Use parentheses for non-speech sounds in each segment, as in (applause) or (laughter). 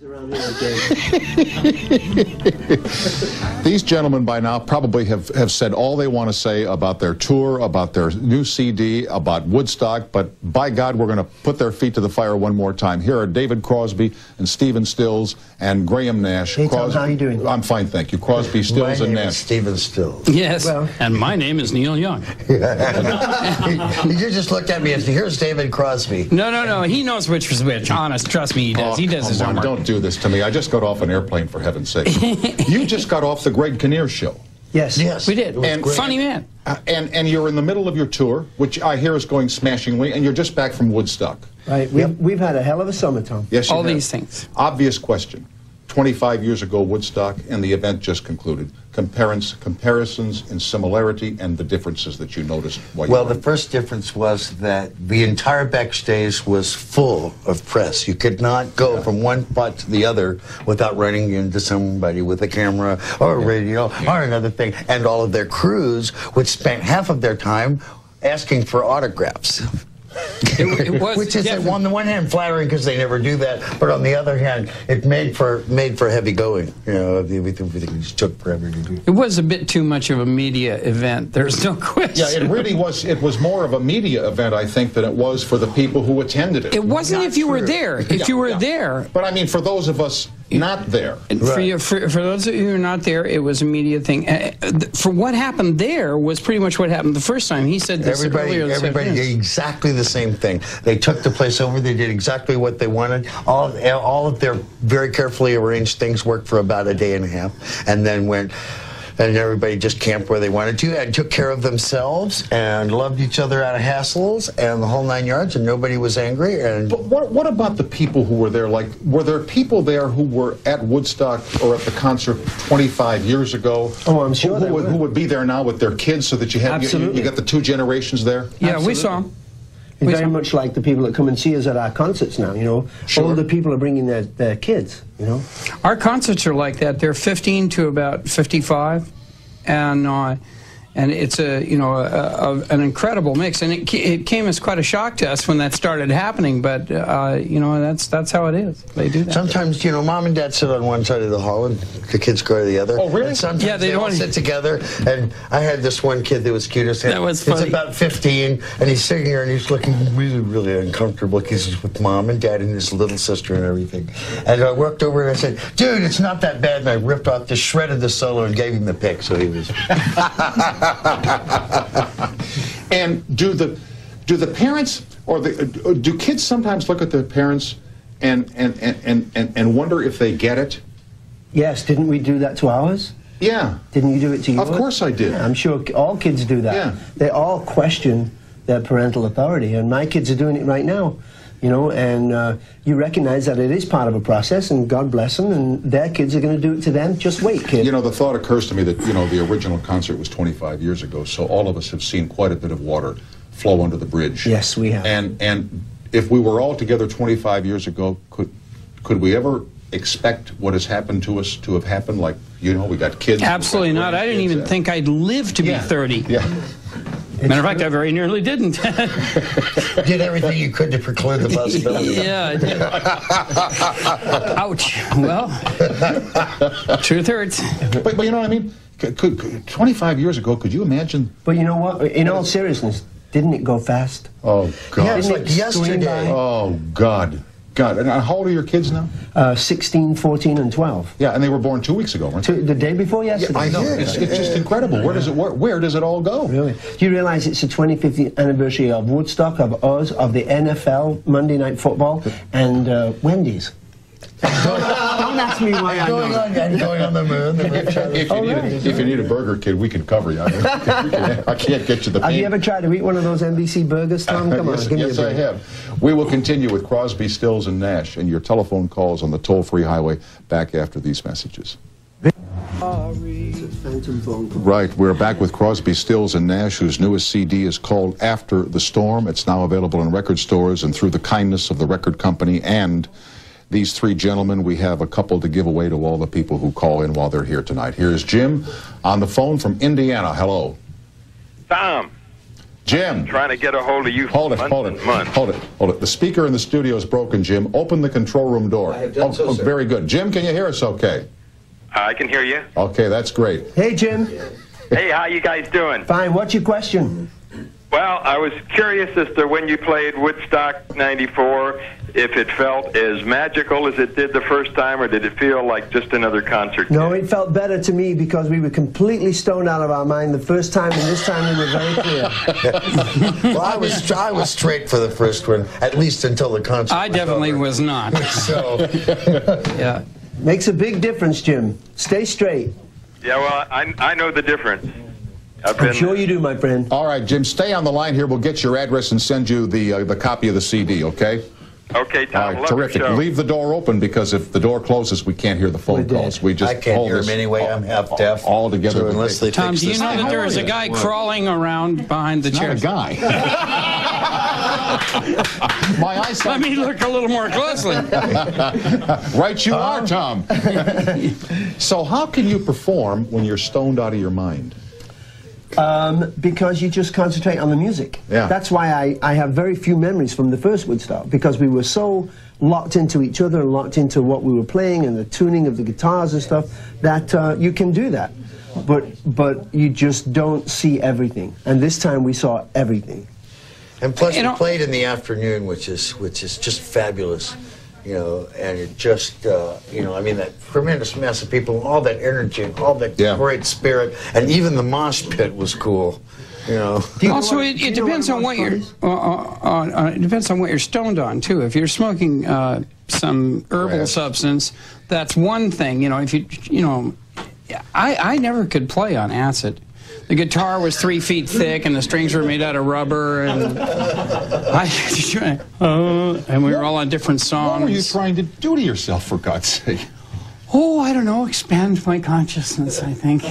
(laughs) These gentlemen by now probably have, have said all they want to say about their tour, about their new CD, about Woodstock, but by God, we're going to put their feet to the fire one more time. Here are David Crosby and Stephen Stills and Graham Nash. Hey, Tom, Crosby, how are you doing? I'm fine, thank you. Crosby, My Stills, and name is Nash. Stephen Stills. Yes, Well- and my name is Neil Young. (laughs) you just looked at me and said, here's David Crosby. No, no, no. He knows which was which. Honest, trust me, he does. Oh, he Oh, does his come on, homework. Don't this to me. I just got off an airplane, for heaven's sake. (laughs) you just got off the Greg Kinnear show. Yes. Yes. We did. And- great. Funny man. Uh, and, and you're in the middle of your tour, which I hear is going smashingly, and you're just back from Woodstock. Right. We've, we've had a hell of a summer, Tom. Yes, you All have. these things. Obvious question. 25 years ago, Woodstock, and the event just concluded. Comparisons, comparisons in similarity and the differences that you noticed while Well, you were the first difference was that the entire backstage was full of press. You could not go from one spot to the other without running into somebody with a camera or a radio or another thing. And all of their crews would spend half of their time asking for autographs. It, it was Which is definitely- on the one hand flattering because they never do that, but on the other hand, it made for made for heavy going. You know, everything, everything just took forever to do. It was a bit too much of a media event. There's no question. Yeah, it really was. It was more of a media event, I think, than it was for the people who attended it. It wasn't Not if you were there. If Yeah, you were yeah. there, But I mean, for those of us not there, And For, you, for, for those of you who are not there, it was a media thing. Uh, th- for what happened there was pretty much what happened the first time. He said this Everybody, earlier. this everybody afternoon. did exactly the same thing. They took the place over. They did exactly what they wanted. All, all of their very carefully arranged things worked for about a day and a half, and then went. And everybody just camped where they wanted to, and took care of themselves, and loved each other out of hassles, and the whole nine yards. And nobody was angry. And But what, what about the people who were there? Like, were there people there who were at Woodstock or at the concert 25 years ago? Oh, I'm sure Who, who, would, who would be there now with their kids so that you have you, you, you got the two generations there? yeah, we saw him. It's very much like the people that come and see us at our concerts now, you know. Sure. the people are bringing their, their kids, you know. Our concerts are like that. They're 15 to about 55, and uh, and it's a you know a, a, an incredible mix. And it, it came as quite a shock to us when that started happening. But uh, you know that's that's how it is. They do that. Sometimes, you know, mom and dad sit on one side of the hall and the kids go to the other. Oh, really? And sometimes Yeah, they they, all don't- sit together. And I had this one kid that was cute as hell. That was He's funny. about 15, and he's sitting here and he's looking really, really uncomfortable because he's with mom and dad and his little sister and everything. And I walked over and I said, dude, it's not that bad. And I ripped off the shred of the solo and gave him the pick. So he was. (laughs) (laughs) And do the do the parents or the do kids sometimes look at their parents and and, and, and, and, and wonder if they get it? Yes, didn't we do that to ours? Yeah. Didn't you do it to yours? Of course I did. Yeah, I'm sure all kids do that. Yeah. They all question their parental authority, and my kids are doing it right now. You know, and uh, you recognize that it is part of a process, and God bless them, and their kids are going to do it to them. Just wait, kid. You know, the thought occurs to me that, you know, the original concert was 25 years ago, so all of us have seen quite a bit of water flow under the bridge. Yes, we have. And and if we were all together 25 years ago, could could we ever expect what has happened to us to have happened? Like, you know, we got kids. Absolutely got not. I didn't even think I'd live to yeah. be 30. Yeah. (laughs) Matter of fact, I very nearly didn't. (laughs) Did everything you could to preclude the possibility. (laughs) yeah, I did. Ouch. Well, two thirds. But, but you know what I mean? Could, could, could- 25 years ago, could you imagine? But you know what? In all seriousness, didn't it go fast? Oh, God. Yeah, it's Didn't like it yesterday. by? Oh, God. God. And how old are your kids now? Uh, 16, 14, and 12. Yeah, and they were born two weeks ago, weren't they? The day before yesterday. I know. It's, it's just incredible. Where does it where, where does it all go? Really? Do you realize it's the 25th anniversary of Woodstock, of us, of the NFL, Monday Night Football, and uh, Wendy's? (laughs) don't, don't ask me why I Going know. on, and going on the moon. The moon shot. If you, Oh, need right. a, if you need a burger, kid, we can cover you. I, mean, can- I can't get you the Have pain. you ever tried to eat one of those NBC burgers, Tom? (laughs) Come on, yes, give me yes a I break. have. We will continue with Crosby, Stills, and Nash, and your telephone calls on the toll-free highway back after these messages. It's a phantom phone call. Right, we're back with Crosby, Stills, and Nash, whose newest CD is called After the Storm. It's now available in record stores and through the kindness of the record company and these three gentlemen. We have a couple to give away to all the people who call in while they're here tonight. Here's Jim on the phone from Indiana. Hello. Tom, Jim. Trying to get a hold of you. Hold it, hold it, and months. hold it, hold it. The speaker in the studio is broken, Jim. Open the control room door. I have done oh, so, oh, sir. Very good. Jim, can you hear us okay? I can hear you. Okay, that's great. Hey, Jim. Hey, how you guys doing? Fine. What's your question? Well, I was curious as to when you played Woodstock 94, if it felt as magical as it did the first time, or did it feel like just another concert? No, it felt better to me because we were completely stoned out of our mind the first time, and this time we were very clear. (laughs) Well, I was I was straight for the first one, at least until the concert. I definitely over. was not. (laughs) So (laughs) Yeah. Makes a big difference, Jim. Stay straight. Yeah, well, I, I know the difference. I've I'm been, sure you do, my friend. All right, Jim, stay on the line here. We'll get your address and send you the uh, the copy of the CD, okay? Okay, Tom, All right, love your terrific. show. Leave the door open because if the door closes, we can't hear the phone We're dead. calls. We just I can't hear this him anyway. I'm half deaf. All together. So unless they Tom, do you know thing. that there is there are is a you? guy crawling around behind the chair? Not chair? a guy. (laughs) My eyesight. Let me look a little more closely. (laughs) Right, you are, Tom. (laughs) so, how can you perform when you're stoned out of your mind? Um, because you just concentrate on the music. Yeah. That's why I, I have very few memories from the first Woodstock because we were so locked into each other and locked into what we were playing and the tuning of the guitars and stuff that uh, you can do that. But but you just don't see everything. And this time we saw everything. And plus, You we know- played in the afternoon, which is which is just fabulous, you know. And it just, uh, you know, I mean, that tremendous mass of people, all that energy, and all that Yeah. great spirit, and even the mosh pit was cool, you know. (laughs) Do you know Also, what- it, do you it depends on what you're uh, uh, uh, it depends on what you're stoned on too. If you're smoking uh, some herbal Grass. substance, that's one thing. You know, if you, you know, I I never could play on acid. The guitar was three feet thick, and the strings were made out of rubber, and I, (laughs) uh, and we were all on different songs. What were you trying to do to yourself, for God's sake? Oh, I don't know, expand my consciousness. I think.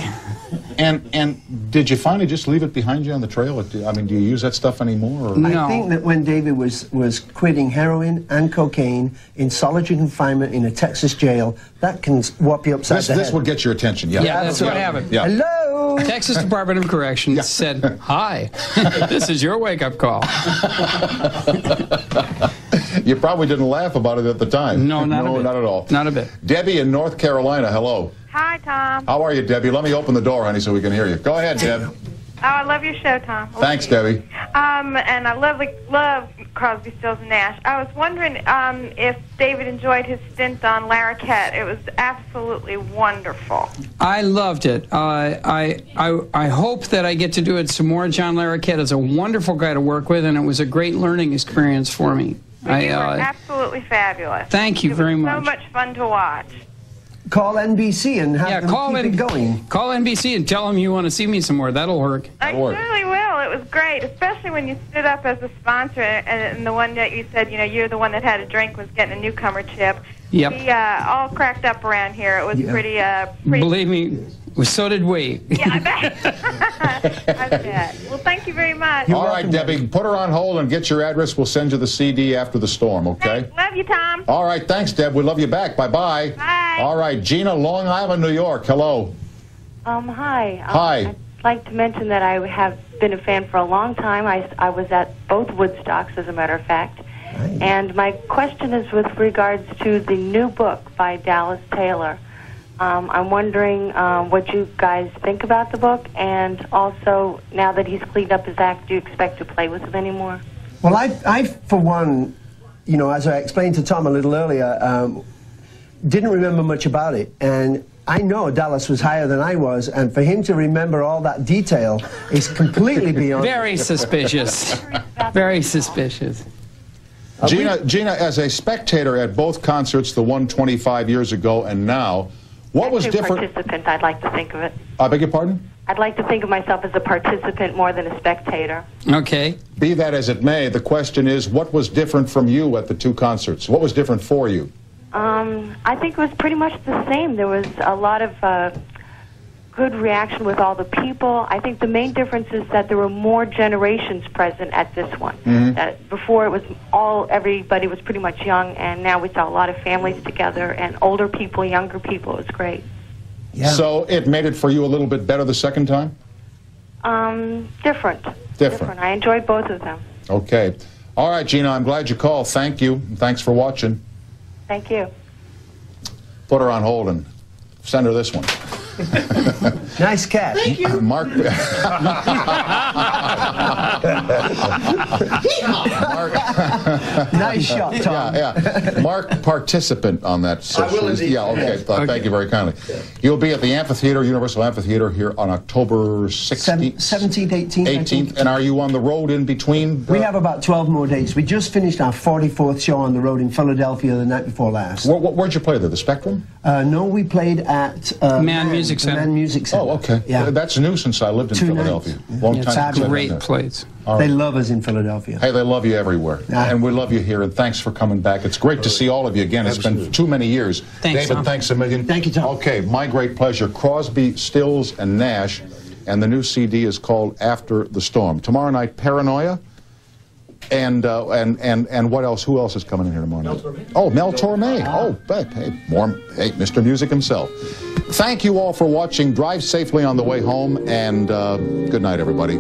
And and did you finally just leave it behind you on the trail? I mean, do you use that stuff anymore? Or? No. I think that when David was, was quitting heroin and cocaine in solitary confinement in a Texas jail, that can whop you upside This, the this head. would get your attention. Yeah, Yeah, that's what happened. Yeah. Hello. Texas Department of Corrections said, "Hi, (laughs) this is your wake-up call." (laughs) You probably didn't laugh about it at the time. No, not a no, bit. not at all. Not a bit. Debbie in North Carolina. Hello. Hi, Tom. How are you, Debbie? Let me open the door, honey, so we can hear you. Go ahead, Deb. Oh, I love your show, Tom. Thanks, Debbie. Um, and I love the love Crosby, Stills, and Nash. I was wondering um, if David enjoyed his stint on Larroquette. It was absolutely wonderful. I loved it. Uh, I, I, I hope that I get to do it some more. John Larroquette is a wonderful guy to work with, and it was a great learning experience for me. I, you were uh, absolutely fabulous. thank you It was very So much. much fun to watch. Call NBC and have yeah, them call keep in, it going. call NBC and tell them you want to see me some more. That'll work. I That'll work. surely will. It was great, especially when you stood up as a sponsor, and, and the one that you said, you know, you're the one that had a drink was getting a newcomer chip. Yep. We uh, all cracked up around here. It was Yeah. pretty, uh, pretty. Believe me, so did we. Yeah, I bet. (laughs) (laughs) I bet. Well, thank you very much. All right, welcome, Debbie, put her on hold and get your address. We'll send you the CD after the storm, okay? Thanks. Love you, Tom. All right, thanks, Deb. We love you back. Bye-bye. Bye. All right, Gina, Long Island, New York. Hello. Um, hi. Um, Hi. I'd like to mention that I have been a fan for a long time. I, I was at both Woodstocks, as a matter of fact. And my question is with regards to the new book by Dallas Taylor. Um, I'm wondering um, what you guys think about the book, and also now that he's cleaned up his act, do you expect to play with him anymore? Well, I, I, for one, you know, as I explained to Tom a little earlier, um, didn't remember much about it. And I know Dallas was higher than I was, and for him to remember all that detail is completely (laughs) beyond. Very suspicious. Very suspicious. Uh, Gina, Gina, as a spectator at both concerts, the one 25 years ago and now, what was different? participant, I'd like to think of it. I beg your pardon? I'd like to think of myself as a participant more than a spectator. Okay. Be that as it may, the question is, what was different from you at the two concerts? What was different for you? Um, I think it was pretty much the same. There was a lot of uh, good reaction with all the people. I think the main difference is that there were more generations present at this one. That before it was all everybody was pretty much young, and now we saw a lot of families together and older people, younger people. It was great. Yeah. So it made it for you a little bit better the second time? Um, different. Different. I enjoyed both of them. Okay. All right, Gina, I'm glad you called. Thank you. Thanks for watching. Thank you. Put her on hold and send her this one. (laughs) Nice cat. Mark. (laughs) (laughs) Mark. nice shot, Tom. Yeah, yeah. Mark, participant on that. I will social- indeed. Yeah, okay. Yes. Th- Thank you very kindly. You'll be at the amphitheater, Universal Amphitheater, here on October 16th. 17th, 18th. 18th. And are you on the road in between? We have about 12 more days. We just finished our 44th show on the road in Philadelphia the night before last. Where, where'd you play there? The Spectrum? Uh, no, we played at uh, Mann Music Center. Mann Music Center. Oh, okay. Yeah. That's new since I lived in Two Philadelphia. nights. Long It's time a since I've been great place. All They right. Love us in Philadelphia. Hey, they love you everywhere. Ah. And we love you here, and thanks for coming back. It's great to see all of you again. It's been too many years. Thanks, David, Tom. thanks a million. Thank you, Tom. Okay, my great pleasure. Crosby, Stills, and Nash, and the new CD is called After the Storm. Tomorrow night, Paranoia. And, uh, and and and what else? Who else is coming in here tomorrow night? Mel Torme. Oh, Mel Torme. Oh, hey, hey, more, hey, Mr. Music himself. Thank you all for watching. Drive safely on the way home, and uh, good night, everybody.